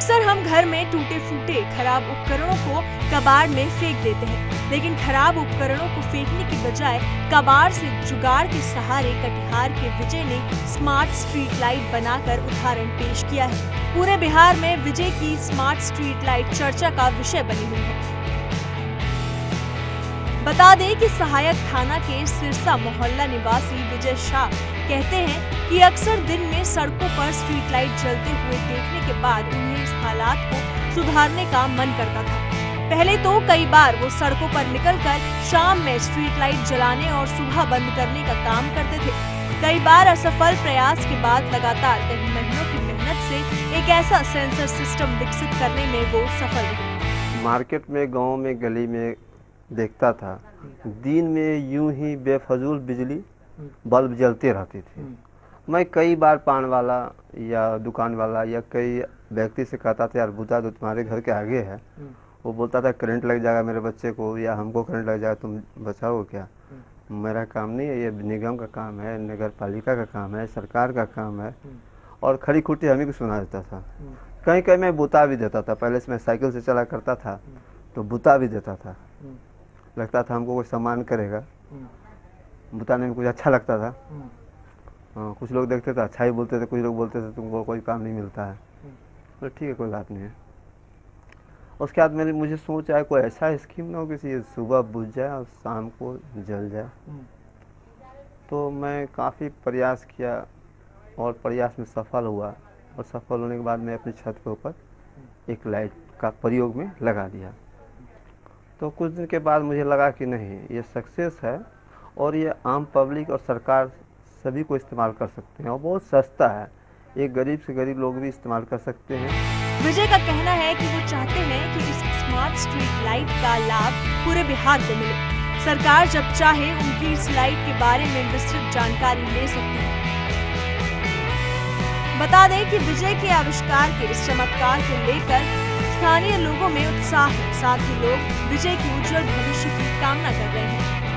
लुटेरे खराब उपकरणों को कबाड़ में फेंक देते हैं, लेकिन खराब उपकरणों को फेंकने की बजाय कबाड़ से जुगाड़ के सहारे कटिहार के विजय ने स्मार्ट स्ट्रीट लाइट बनाकर उदाहरण पेश किया है। पूरे बिहार में विजय की स्मार्ट स्ट्रीट लाइट चर्चा का विषय बनी हुई है। बता दें कि सहायक थाना के सिरसा मोहल्ला निवासी विजय शाह कहते हैं कि अक्सर दिन में सड़कों पर स्ट्रीट लाइट जलते हुए देखने के बाद उन्हें इस हालात को सुधारने का मन करता था। पहले तो कई बार वो सड़कों पर निकलकर शाम में स्ट्रीट लाइट जलाने और सुबह बंद करने का काम करते थे। कई बार असफल प्रयास के बाद लगातार कई महीनों की मेहनत से एक ऐसा सेंसर सिस्टम विकसित करने में वो सफल रहे। मार्केट में, गाँव में, गली में देखता था। दिन में यूँ ही बेफजूल बिजली बल्ब जलते रहती थी। मैं कई बार पान वाला या दुकान वाला या कई व्यक्ति से कहता था यार बुता तो तुम्हारे घर के आगे है। वो बोलता था करंट लग जाएगा मेरे बच्चे को या हमको करंट लग जाएगा तुम बचाओ क्या? मेरा काम नहीं है ये निगम का काम है नगर पालिका का काम है सरकार का काम है। और खड़ी खुटी हमें को सुना देता था। कहीं कहीं मैं बुता भी देता था। पहले से मैं साइकिल से चला करता था तो बुता भी देता था। लगता था हमको कोई सम्मान करेगा। बुताने में कुछ अच्छा लगता था। हाँ, कुछ लोग देखते थे अच्छा ही बोलते थे कुछ लोग बोलते थे तुमको कोई काम नहीं मिलता है। तो ठीक है कोई बात नहीं है। उसके बाद मैंने मुझे सोचा है कोई ऐसा स्कीम ना हो किसी सुबह बुझ जाए और शाम को जल जाए। तो मैं काफ़ी प्रयास किया और प्रयास में सफल हुआ। और सफल होने के बाद मैं अपनी छत के ऊपर एक लाइट का प्रयोग में लगा दिया। तो कुछ दिन के बाद मुझे लगा कि नहीं, ये सक्सेस है और ये आम पब्लिक और सरकार सभी को इस्तेमाल कर सकते हैं और बहुत सस्ता है। एक गरीब से गरीब लोग भी इस्तेमाल कर सकते हैं। विजय का कहना है कि वो चाहते हैं कि इस स्मार्ट स्ट्रीट लाइट का लाभ पूरे बिहार को मिले। सरकार जब चाहे, उनकी इस लाइट के बारे में विस्तृत जानकारी ले सकती है। बता दें कि विजय के आविष्कार के इस चमत्कार को लेकर स्थानीय लोगों में उत्साह है। साथ ही लोग विजय की उज्जवल भविष्य की कामना कर रहे हैं।